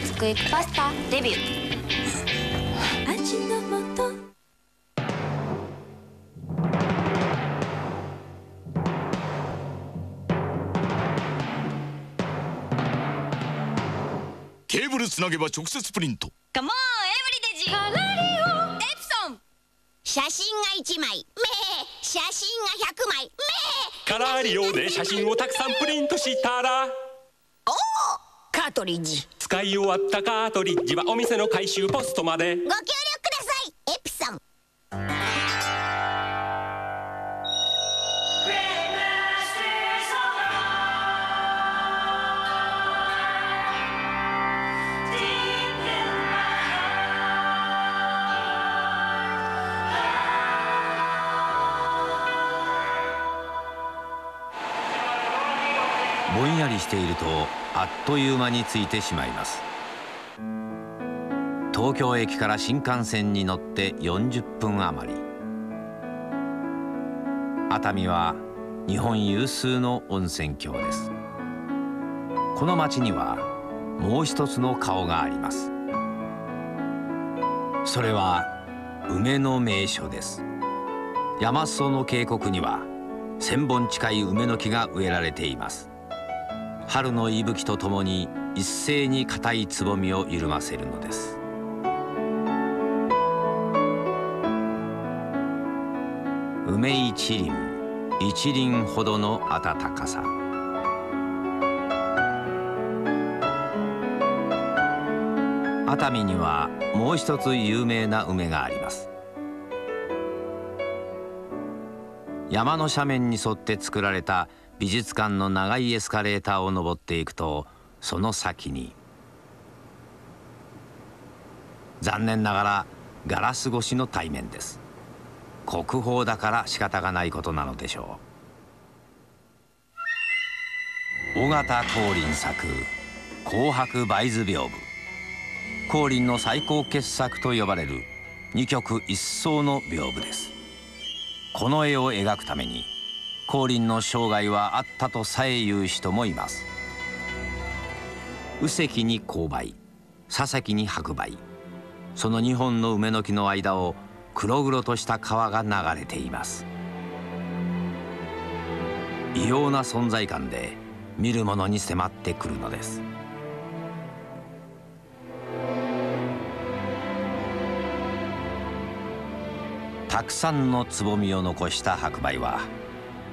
熱クイックパスタデビュー。味の素。ケーブルつなげば直接プリント。カモンエブリデジ。カラリオエプソン。写真が1枚。めー写真が100枚。めカラーリオで写真をたくさんプリントしたら。カートリッジ。使い終わったカートリッジはお店の回収ポストまで。ごぼんやりしているとあっという間に着いてしまいます。東京駅から新幹線に乗って40分余り。熱海は日本有数の温泉郷です。この町にはもう一つの顔があります。それは梅の名所です。山裾の渓谷には千本近い梅の木が植えられています。春の息吹とともに一斉に固いつぼみを緩ませるのです。梅一輪一輪ほどの暖かさ。熱海にはもう一つ有名な梅があります。山の斜面に沿って作られた美術館の長いエスカレーターを登っていくとその先に残念ながらガラス越しの対面です。国宝だから仕方がないことなのでしょう。尾形光琳作「紅白梅図屏風」光琳の最高傑作と呼ばれる二曲一層の屏風です。この絵を描くために光琳の生涯はあったとさえ言う人もいます。右石に勾配左石に白梅。その2本の梅の木の間を黒々とした川が流れています。異様な存在感で見る者に迫ってくるのです。たくさんのつぼみを残した白梅は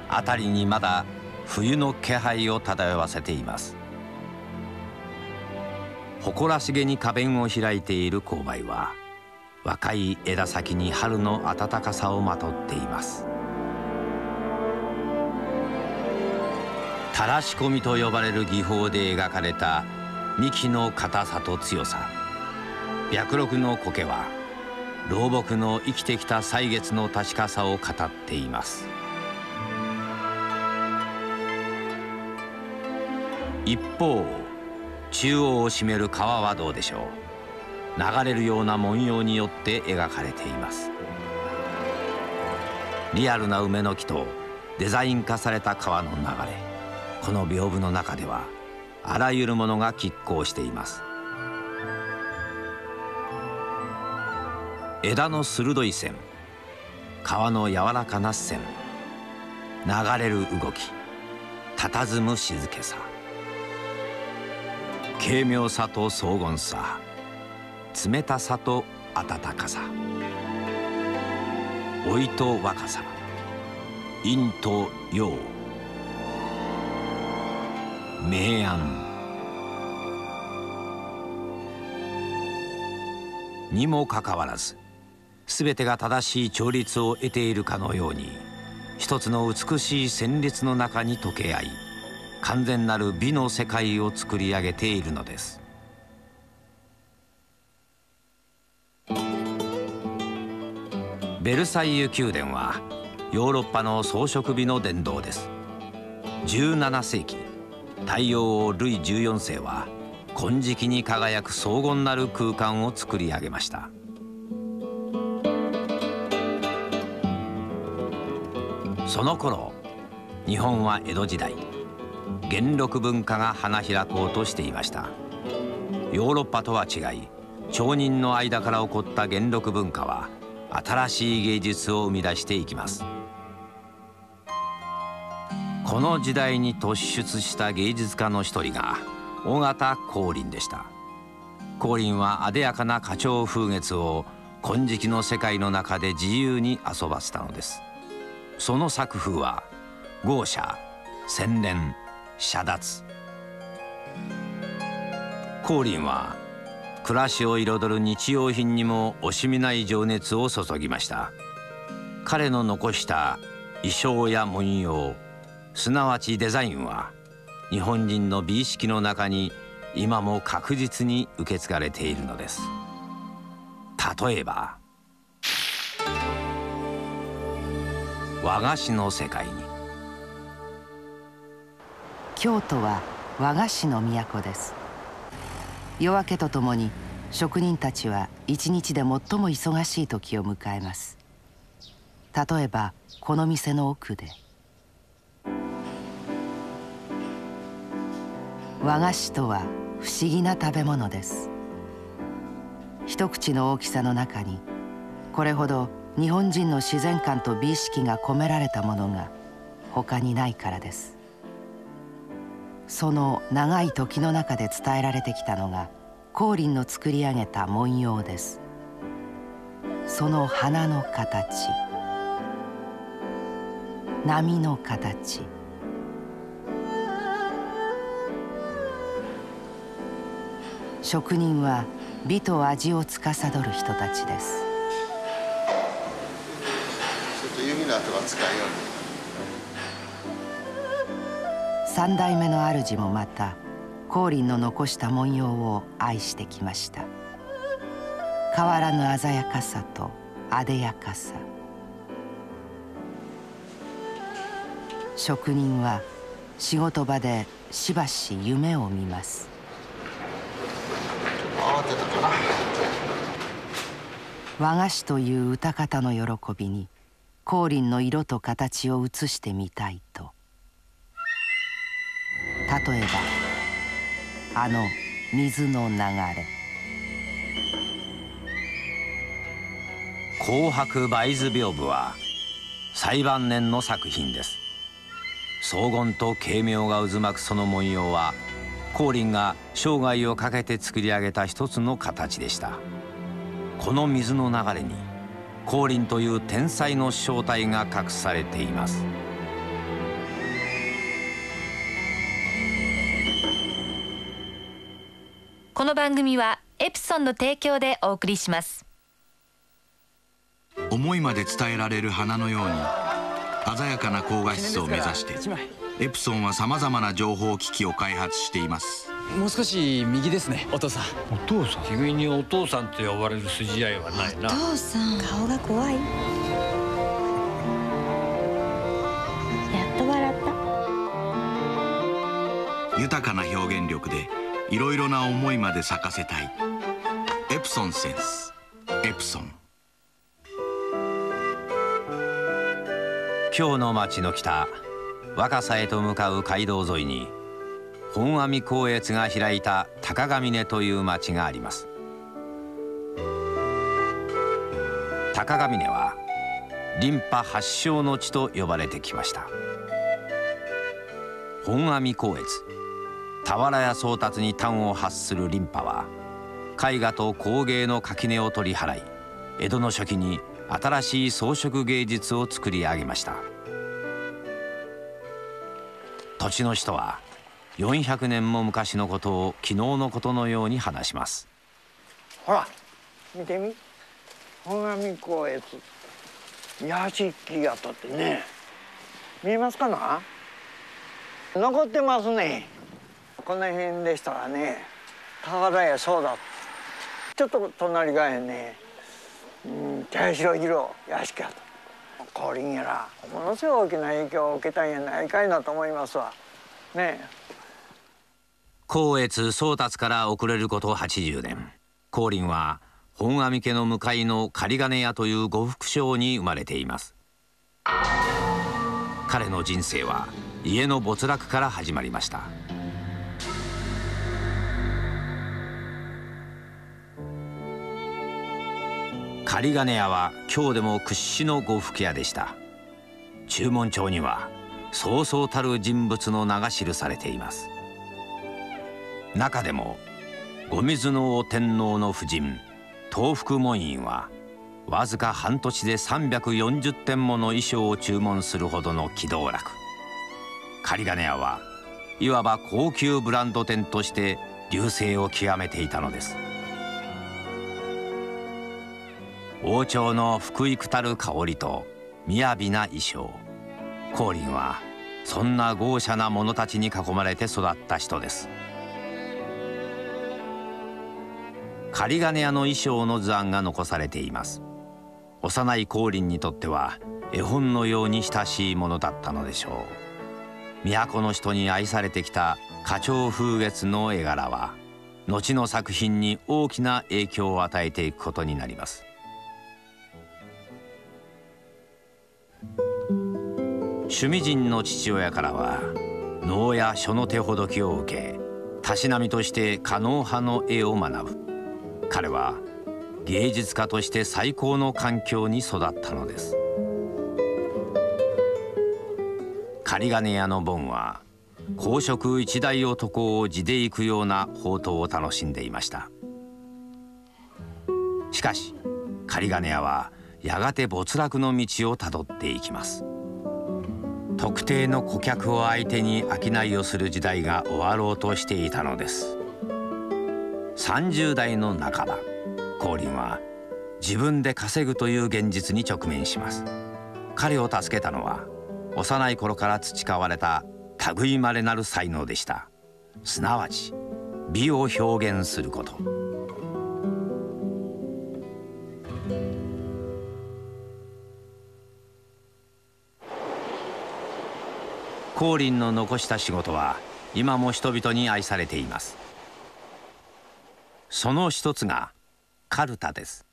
辺りにまだ冬の気配を漂わせています。誇らしげに花弁を開いている勾配は若い枝先に春の暖かさをまとっています。たらし込みと呼ばれる技法で描かれた幹の硬さと強さ。白録の苔は老木の生きてきた歳月の確かさを語っています。一方中央を占める川はどうでしょう？流れるような文様によって描かれています。リアルな梅の木とデザイン化された川の流れこの屏風の中ではあらゆるものが拮抗しています。枝の鋭い線川の柔らかな線流れる動き佇む静けさ。軽妙さと荘厳さ冷たさと温かさ老いと若さ陰と陽明暗。にもかかわらず全てが正しい調律を得ているかのように一つの美しい旋律の中に溶け合い完全なる美の世界を作り上げているのです。ベルサイユ宮殿はヨーロッパの装飾美の殿堂です。17世紀太陽王ルイ14世は金色に輝く荘厳なる空間を作り上げました。その頃日本は江戸時代。元禄文化が花開こうとしていました。ヨーロッパとは違い町人の間から起こった元禄文化は新しい芸術を生み出していきます。この時代に突出した芸術家の一人が尾形光琳でした。光琳は艶やかな花鳥風月を金色の世界の中で自由に遊ばせたのです。その作風は豪奢洗練。遮奪光琳は暮らしを彩る日用品にも惜しみない情熱を注ぎました。彼の残した衣装や文様すなわちデザインは日本人の美意識の中に今も確実に受け継がれているのです。例えば和菓子の世界に。京都は和菓子の都です。夜明けとともに職人たちは一日で最も忙しい時を迎えます。例えばこの店の奥で。和菓子とは不思議な食べ物です。一口の大きさの中にこれほど日本人の自然観と美意識が込められたものが他にないからです。その長い時の中で伝えられてきたのが光琳の作り上げた文様です。その花の形。波の形。職人は美と味を司る人たちです。ちょっと指の跡が使うよう三代目の主もまた光琳の残した文様を愛してきました。変わらぬ鮮やかさとあでやかさ。職人は仕事場でしばし夢を見ます。和菓子という歌方の喜びに光琳の色と形を映してみたいと例えばあの水の流れ。紅白梅図屏風は最晩年の作品です。荘厳と軽妙が渦巻くその文様は光琳が生涯をかけて作り上げた一つの形でした。この水の流れに光琳という天才の正体が隠されています。の番組はエプソンの提供でお送りします。思いまで伝えられる花のように鮮やかな高画質を目指してエプソンはさまざまな情報機器を開発しています。もう少し右ですねお父さん。お父さん？君にお父さんと呼ばれる筋合いはないな。父さん。顔が怖い。やっと笑った。豊かな表現力でいろいろな思いまで咲かせたい。エプソンセンスエプソン京の町の北若狭へと向かう街道沿いに本阿弥光悦が開いた高ヶ峰という町があります。高ヶ峰はリンパ発祥の地と呼ばれてきました。本阿弥光悦。俵や宗達に端を発するリンパは絵画と工芸の垣根を取り払い江戸の初期に新しい装飾芸術を作り上げました。土地の人は400年も昔のことを昨日のことのように話します。ほら見てみ。本阿弥光悦屋敷跡ってね。見えますかな？残ってますね。この辺でしたらね俵屋そうだ。ちょっと隣側へねうん茶白色屋敷跡光琳やらものすごい大きな影響を受けたんやないかいなと思いますわ。ね。光悦宗達から遅れること80年。光琳は本阿弥家の向かいの仮金屋という呉服商に生まれています。彼の人生は家の没落から始まりました。仮金屋は今日でも屈指の呉服屋でした。注文帳にはそうそうたる人物の名が記されています。中でも後水の王天皇の夫人東福門院はわずか半年で340点もの衣装を注文するほどの気道楽。仮金屋はいわば高級ブランド店として隆盛を極めていたのです。王朝の福育たる香りと雅な衣装。光琳はそんな豪奢な者たちに囲まれて育った人です。仮金屋の衣装の図案が残されています。幼い光琳にとっては絵本のように親しいものだったのでしょう。都の人に愛されてきた花鳥風月の絵柄は後の作品に大きな影響を与えていくことになります。趣味人の父親からは能や書の手ほどきを受けたしなみとして狩野派の絵を学ぶ。彼は芸術家として最高の環境に育ったのです。仮金屋のボンは公職一大男を地で行くような宝刀を楽しんでいました。しかし仮金屋はやがて没落の道をたどっていきます。特定の顧客を相手に商いをする時代が終わろうとしていたのです。30代の半ば光琳は自分で稼ぐという現実に直面します。彼を助けたのは幼い頃から培われた類いまれなる才能でした。すなわち美を表現すること。光琳の残した仕事は今も人々に愛されています。その一つがカルタです。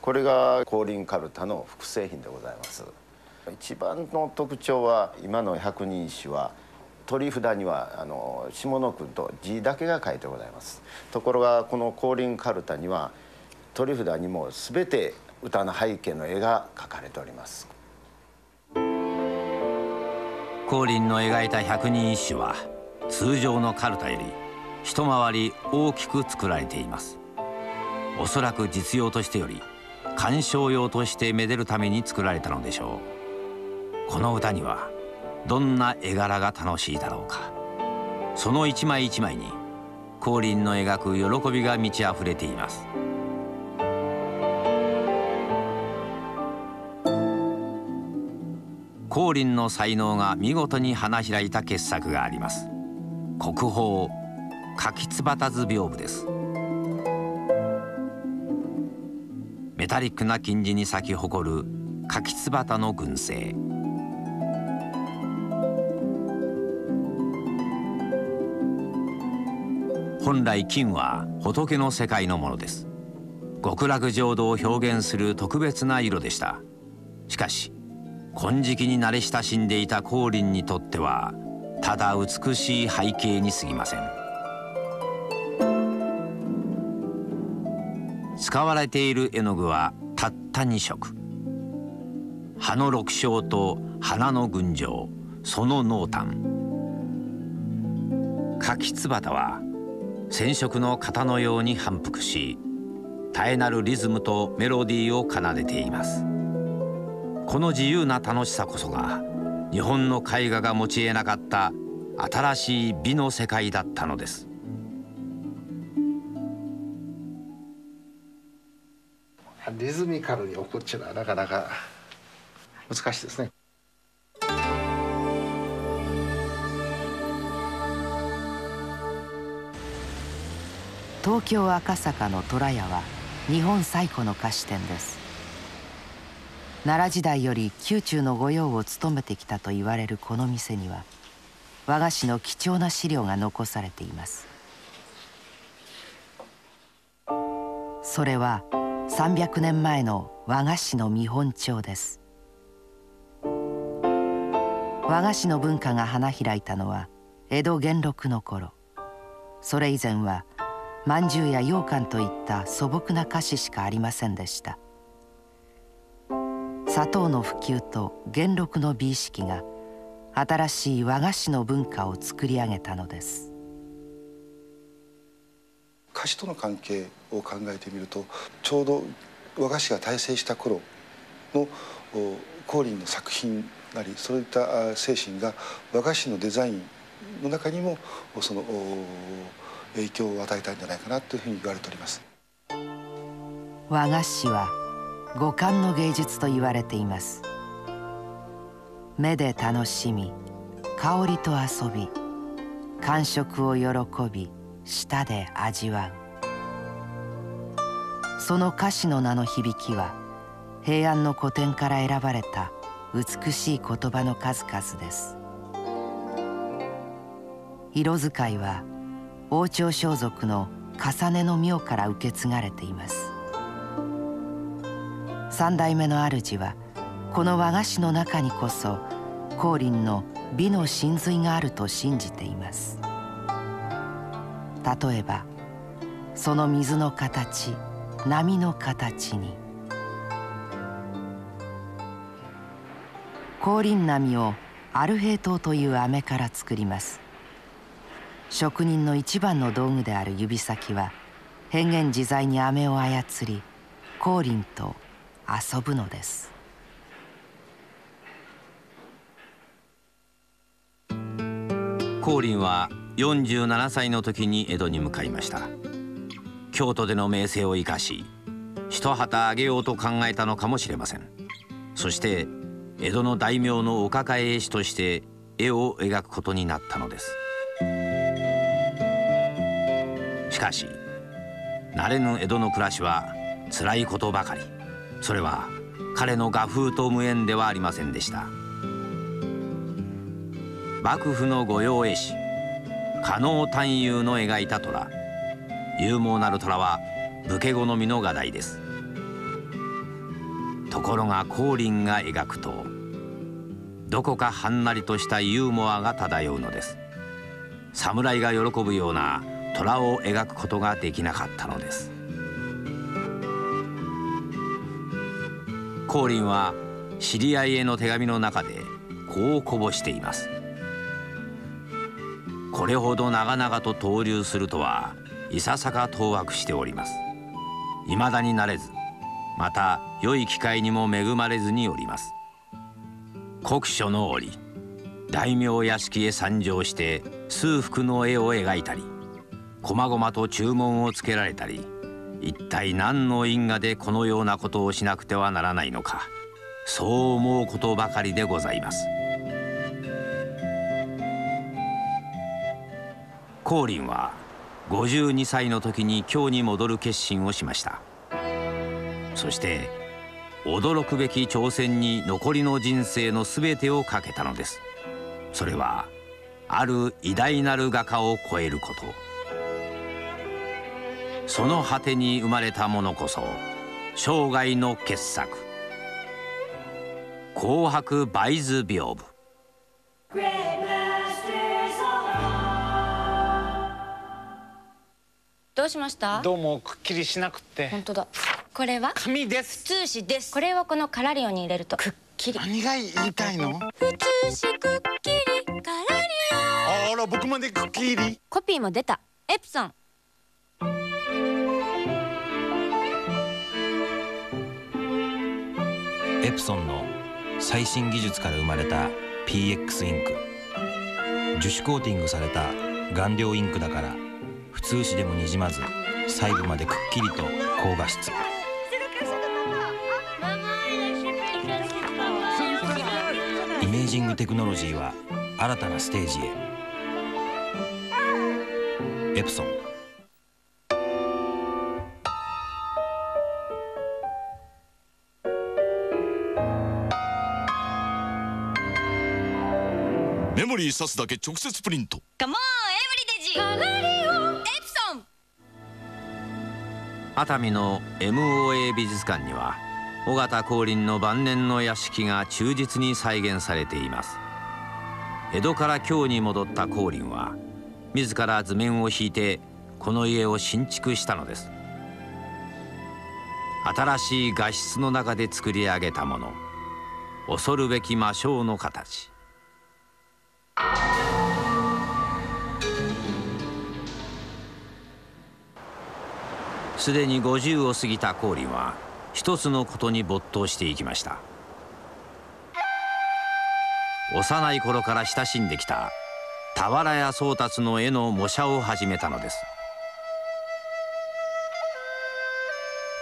これが光輪カルタの複製品でございます。一番の特徴は今の百人一首は取り札にはあの下の句と字だけが書いてございます。ところがこの光輪カルタには取り札にも全て歌の背景の絵が描かれております。光琳の描いた百人一首は通常のカルタより一回り大きく作られています。おそらく実用としてより鑑賞用としてめでるために作られたのでしょう。この歌にはどんな絵柄が楽しいだろうか。その一枚一枚に光琳の描く喜びが満ち溢れています。光琳の才能が見事に花開いた傑作があります。国宝柿つばた図屏風です。メタリックな金地に咲き誇る柿つばたの群生。本来金は仏の世界のものです。極楽浄土を表現する特別な色でした。しかし金色に慣れ親しんでいた光琳にとってはただ美しい背景に過ぎません。使われている絵の具はたった2色。葉の六章と花の群青その濃淡。柿つばたは染色の型のように反復し絶えなるリズムとメロディーを奏でています。この自由な楽しさこそが日本の絵画が持ち得なかった新しい美の世界だったのですリズミカルに置くっていうのはなかなか難しいですね。東京赤坂の虎屋は日本最古の菓子店です奈良時代より宮中の御用を務めてきたと言われるこの店には和菓子の貴重な資料が残されています。それは300年前の和菓子の見本帳です。和菓子の文化が花開いたのは江戸元禄の頃。それ以前はまんじゅうや羊羹といった素朴な菓子しかありませんでした。砂糖の普及と元禄の美意識が新しい和菓子の文化を作り上げたのです。菓子との関係を考えてみるとちょうど和菓子が大成した頃の光琳の作品なりそういった精神が和菓子のデザインの中にもその影響を与えたんじゃないかなというふうに言われております。和菓子は五感の芸術と言われています。目で楽しみ香りと遊び感触を喜び舌で味わう。その歌詞の名の響きは平安の古典から選ばれた美しい言葉の数々です。色使いは王朝装束の重ねの妙から受け継がれています。三代目の主はこの和菓子の中にこそ光琳の美の真髄があると信じています。例えばその水の形波の形に光琳波をアルヘイトという飴から作ります。職人の一番の道具である指先は変幻自在に飴を操り光琳と遊ぶのです。光琳は47歳の時に江戸に向かいました。京都での名声を生かし一旗あげようと考えたのかもしれません。そして江戸の大名のお抱え絵師として絵を描くことになったのです。しかし慣れぬ江戸の暮らしは辛いことばかり。それは彼の画風と無縁ではありませんでした。幕府の御用絵師加納探幽の描いた虎。勇猛なる虎は武家好みの画題です。ところが光琳が描くとどこかはんなりとしたユーモアが漂うのです。侍が喜ぶような虎を描くことができなかったのです。光琳は知り合いへの手紙の中でこうこぼしています。これほど長々と投留するとはいささか当惑しております。未だになれずまた良い機会にも恵まれずにおります。国書の折大名屋敷へ参上して数幅の絵を描いたり細々と注文をつけられたり一体何の因果でこのようなことをしなくてはならないのか。そう思うことばかりでございます。光琳は52歳の時に京に戻る決心をしました。そして驚くべき挑戦に残りの人生の全てをかけたのです。それはある偉大なる画家を超えること。その果てに生まれたものこそ生涯の傑作。紅白梅図屏風。どうしました？どうもくっきりしなくって。本当だ。これは？紙です。普通紙です。これをこのカラリオに入れると。くっきり。何が言いたいの？普通紙くっきり。カラリあら僕までくっきり。オコピーも出た。エプソンプソンの最新技術から生まれた PX インク。樹脂コーティングされた顔料インクだから普通紙でもにじまず細部までくっきりと高画質。イメージングテクノロジーは新たなステージへ。エプソン。モリー挿すだけ直接プリント。カモンエブリデジカラリオエプソン。熱海の MOA 美術館には尾形光琳の晩年の屋敷が忠実に再現されています。江戸から京に戻った光琳は自ら図面を引いてこの家を新築したのです。新しい画質の中で作り上げたもの。恐るべき魔性の形すでに50を過ぎた光琳は一つのことに没頭していきました。幼い頃から親しんできた俵屋宗達の絵の模写を始めたのです。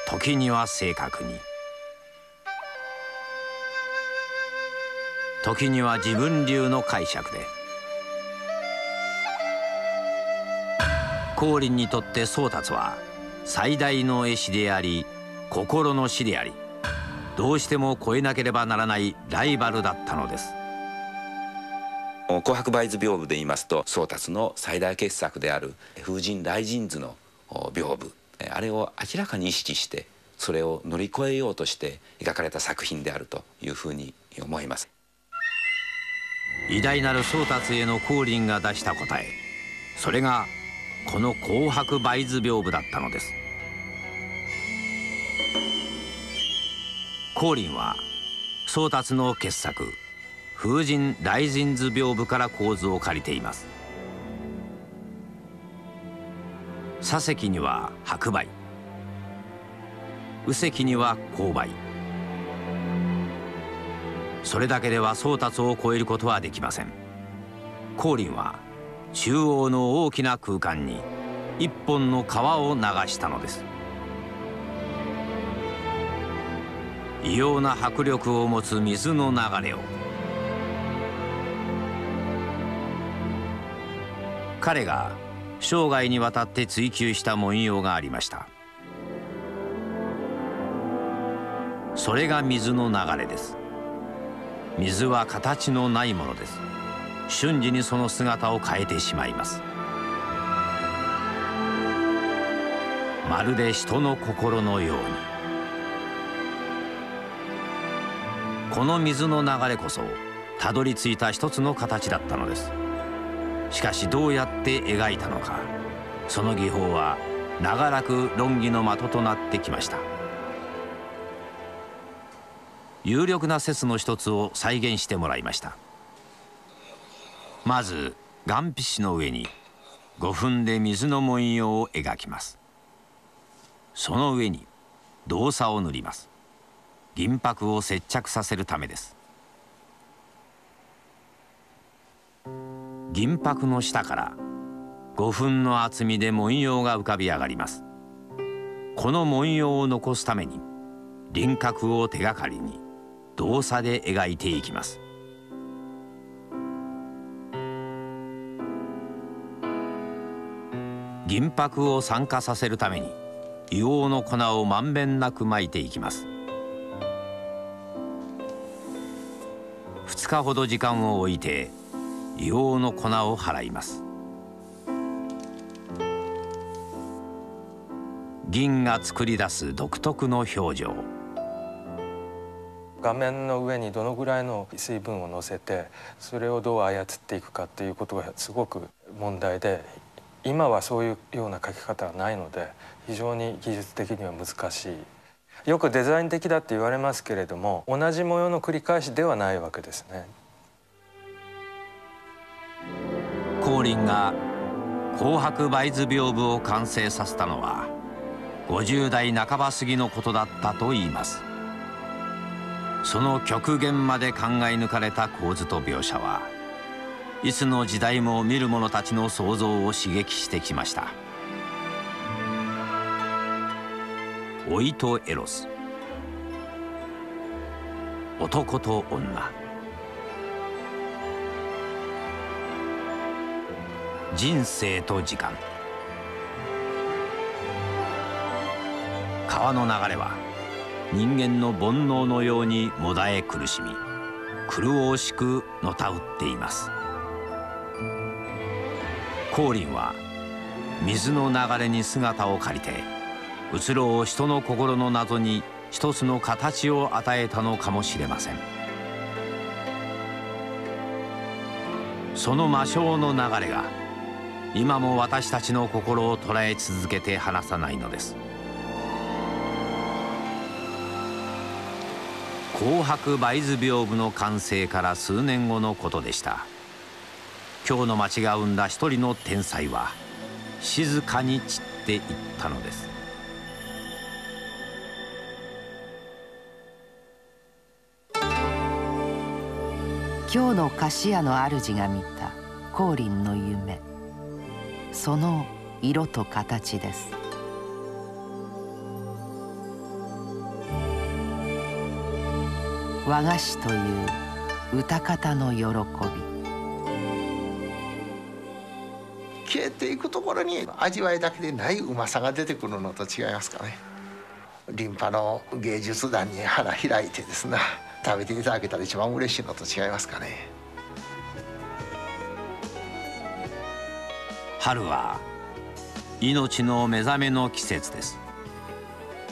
時には正確に。時には自分流の解釈で。光琳にとって宗達は最大の絵師であり心の師でありどうしても超えなければならないライバルだったのです。紅白梅図屏風で言いますと宗達の最大傑作である風神雷神図の屏風。あれを明らかに意識してそれを乗り越えようとして描かれた作品であるというふうに思います。偉大なる宗達への光琳が出した答え。それがこの紅白梅図屏風だったのです。光琳は宗達の傑作風神雷神図屏風から構図を借りています。左石には白梅。右石には勾梅。それだけでは宗達を超えることはできません。光琳は中央の大きな空間に一本の川を流したのです。異様な迫力を持つ水の流れを彼が生涯にわたって追求した文様がありました。それが水の流れです。水は形のないものです。瞬時にその姿を変えてしまいます。まるで人の心のように。この水の流れこそたどり着いた一つの形だったのです。しかしどうやって描いたのかその技法は長らく論議の的となってきました。有力な説の一つを再現してもらいました。まず岩皮紙の上に5分で水の文様を描きます。その上に動作を塗ります。銀箔を接着させるためです。銀箔の下から5分の厚みで文様が浮かび上がります。この文様を残すために輪郭を手がかりに動作で描いていきます。銀箔を酸化させるために硫黄の粉をまんべんなくまいていきます。2日ほど時間を置いて硫黄の粉を払います。銀が作り出す独特の表情。画面の上にどのぐらいの水分を乗せてそれをどう操っていくかっていうことがすごく問題で今はそういうような描き方はないので非常に技術的には難しい。よくデザイン的だって言われますけれども同じ模様の繰り返しではないわけですね。光琳が紅白梅図屏風を完成させたのは50代半ば過ぎのことだったといいます。その極限まで考え抜かれた構図と描写はいつの時代も見る者たちの想像を刺激してきました。老いとエロス。男と女。人生と時間。川の流れは人間の煩悩のようにもだえ苦しみ狂おしくのたうっています。光琳は水の流れに姿を借りて移ろう人の心の謎に一つの形を与えたのかもしれません。その魔性の流れが今も私たちの心を捉え続けて離さないのです。紅白梅図屏風の完成から数年後のことでした。今日の町が生んだ一人の天才は静かに散っていったのです。今日の菓子屋の主が見た光琳の夢。その色と形です。和菓子という歌方の喜び。消えていくところに味わいだけでないうまさが出てくるのと違いますかね。リンパの芸術団に花開いてですね食べていただけたら一番嬉しいのと違いますかね。春は命の目覚めの季節です。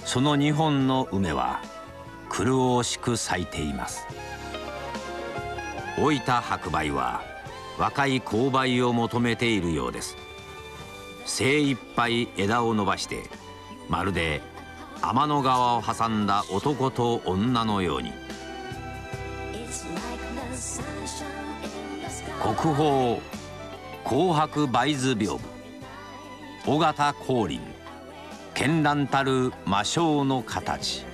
その日本の梅は麗しく咲いています。老いた白梅は若い勾配を求めているようです。精一杯枝を伸ばしてまるで天の川を挟んだ男と女のように。国宝紅白梅図屏。風尾形光琳。絢爛たる魔性の形。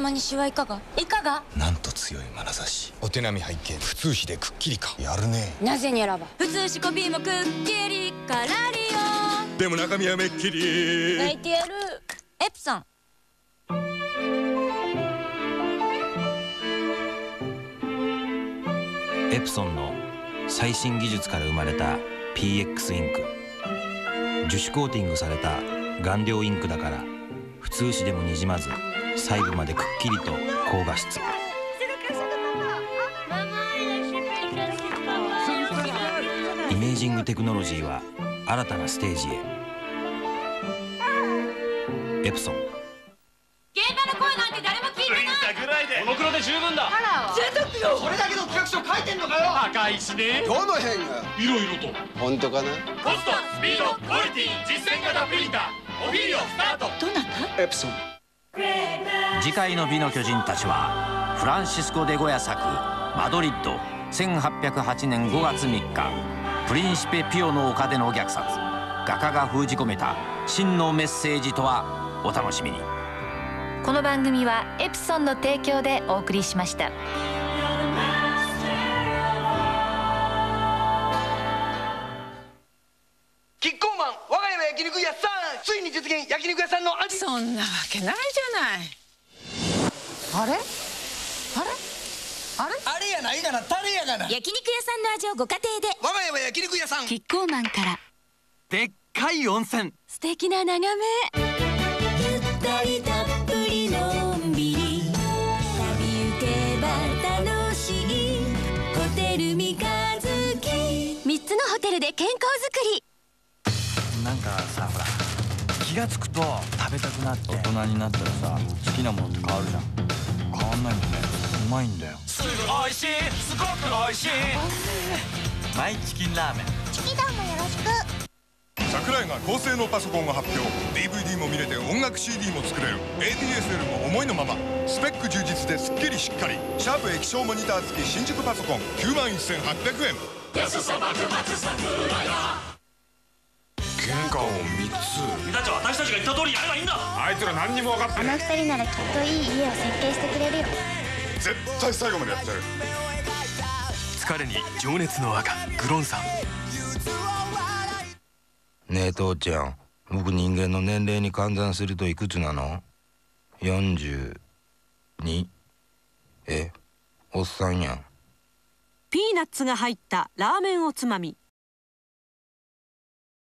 間にシワいかが？いかが？なんと強い眼差し。お手並み拝見普通紙でくっきりか。やるね。なぜに選ば？普通シコビーもくっきりカラリオでも中身はめっきり。泣いてやる。エプソン。エプソンの最新技術から生まれた PX インク。樹脂コーティングされた顔料インクだから普通紙でもにじまず細部までくっきりと高画質。イメージングテクノロジーは新たなステージへ。エプソン。現場の声なんて誰も聞いてない。ぐらいでモノクロで十分だ。贅沢よ。それだけの企画書書いてんのかよ。赤いしねどの辺が？いろいろと。本当かな？コストスピードクオリティ実践型プリンター。オフィリオスタート。どなた？エプソン次回の美の巨人たちはフランシスコ・デ・ゴヤ作「マドリッド」1808年5月3日プリンシペ・ピオの丘での虐殺画家が封じ込めた真のメッセージとはお楽しみに。この番組はエプソンの提供でお送りしました。キッコーマン我が家の焼肉屋さん。ついに実現焼肉屋さんの味。そんなわけないじゃないあれ？あれ？あれ？あれやないがなタレやがな。焼肉屋さんの味をご家庭で。我が家は焼肉屋さん。キッコーマンから。でっかい温泉。素敵な眺め。ゆったりたっぷりのんびり。旅行けば楽しい。ホテル三日月。三つのホテルで健康づくり。なんかさほら気がつくと食べたくなって。大人になったらさ好きなものって変わるじゃんんないんだね。うまいんだよ。すぐ美味しい。すごく美味しい。マイチキンラーメン。チキダンもよろしく。桜井が高性能パソコンを発表。DVD も見れて音楽 CD も作れる。ADSL も思いのまま。スペック充実ですっきりしっかり。シャープ液晶モニター付き新宿パソコン。9万1800円安さ幕末桜屋玄関を3つ。君たちは私たちが言った通りやればいいんだ。あいつら何にも分かってあの二人ならきっといい家を設計してくれるよ。絶対最後までやってやる。疲れに情熱の赤グロンさん。ねえ父ちゃん僕人間の年齢に換算するといくつなの ?42 えおっさんやん。ピーナッツが入ったラーメンおつまみ